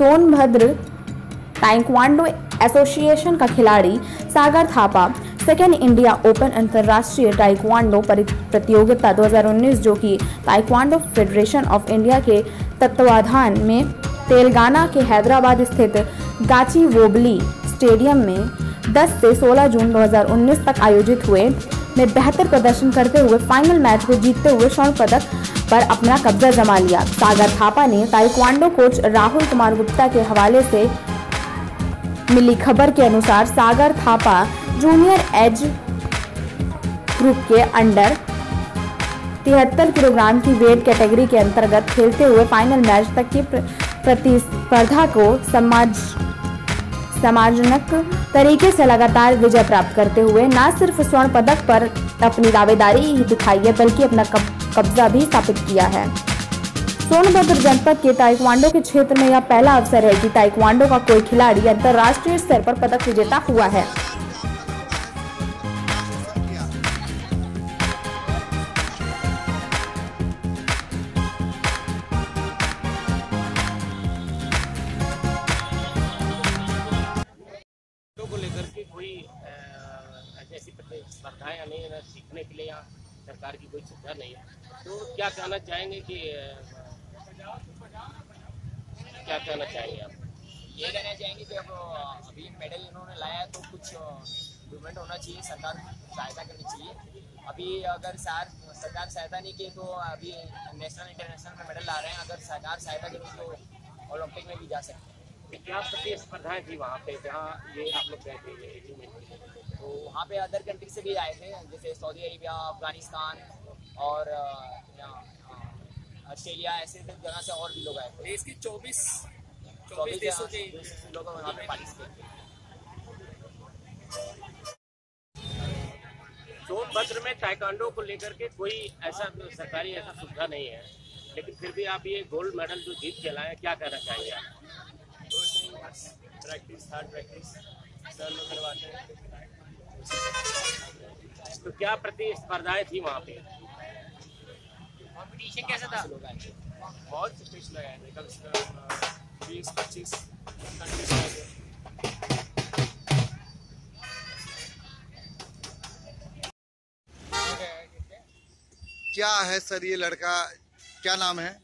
Sonbhadra, taekwondo association का खिलाड़ी Sagar Thapa, second India Open अंतर्राष्ट्रीय ताइक्वांडो प्रतियोगिता 2019 जो कि ताइक्वांडो फेडरेशन ऑफ़ इंडिया के तत्वाधान में तेलंगाना के हैदराबाद स्थित गाची वोबली स्टेडियम में 10 से 16 जून 2019 तक आयोजित हुए। में बेहतर प्रदर्शन करते हुए फाइनल मैच को जीतते हुए स्वर्ण पदक पर अपना कब्जा जमा लिया। सागर थापा ने ताइक्वांडो कोच राहुल कुमार गुप्ता के हवाले से मिली खबर के अनुसार Sagar Thapa junior age group के अंडर तिहत्तर किलोग्राम की वेट कैटेगरी के अंतर्गत खेलते हुए फाइनल मैच तक की प्रतिस्पर्धा को समाज समाजनक तरीके से लगातार विजय प्राप्त करते हुए न सिर्फ़ स्वर्ण पदक पर अपनी दावेदारी ही दिखाई है, बल्कि अपना कब्जा भी स्थापित किया है। सोनभद्र जनपद के ताइक्वांडो के क्षेत्र में यह पहला अवसर है कि ताइक्वांडो का कोई खिलाड़ी अंतर्राष्ट्रीय स्तर पर पदक विजेता हुआ है। स्पर्धाएँ नहीं सीखने के लिए यहाँ सरकार की कोई सुविधा नहीं है तो क्या कहना चाहेंगे कि क्या कहना चाहेंगे आप? ये कहना चाहेंगे कि अब अभी मेडल इन्होंने लाया तो कुछ इम्प्रूवमेंट होना चाहिए सरकार सहायता करनी चाहिए। अभी अगर सार सरकार सहायता नहीं की तो अभी नेशनल इंटरनेशनल में मेडल ला रहे हैं अगर सरकार सहायता करेगी तो ओलंपिक में भी जा सकते हैं। क्या प्रतिस्पर्धाएँ थी वहाँ पे जहाँ ये आप लोग गए थे तो वहाँ पे अदर कंट्री से भी आए थे जैसे सऊदी अरेबिया अफ़गानिस्तान और ऑस्ट्रेलिया ऐसे जगह से और भी लोग आए थे। इसकी चौबीस चौबीस देशों के लोग वहाँ पे पार्टिसिपेट सोनभद्र में टाइकांडो को लेकर के कोई ऐसा सरकारी ऐसा सुविधा नहीं है लेकिन फिर भी आप ये गोल्ड मेडल जो जीत के लाए क्या कहना चाहिए आप? प्रैक्टिस हार्ड प्रैक्टिस सर लोग करवाते हैं तो क्या प्रतिस्पर्धाएँ थी वहाँ पे? कॉम्पिटिशन कैसा था? बहुत स्पेशल लगाए थे कम से कम बीस पच्चीस क्या है सर ये लड़का? क्या नाम है?